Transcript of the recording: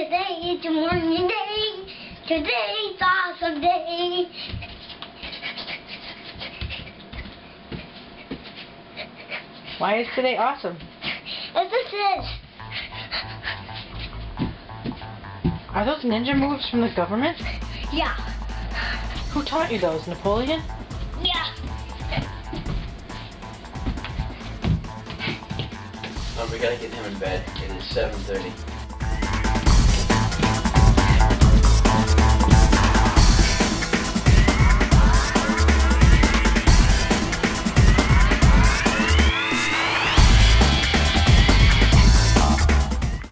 Today is a morning day. Today is awesome day. Why is today awesome? As this is. Are those ninja moves from the government? Yeah. Who taught you those? Napoleon? Yeah. Oh, we gotta get him in bed. It is 7.30.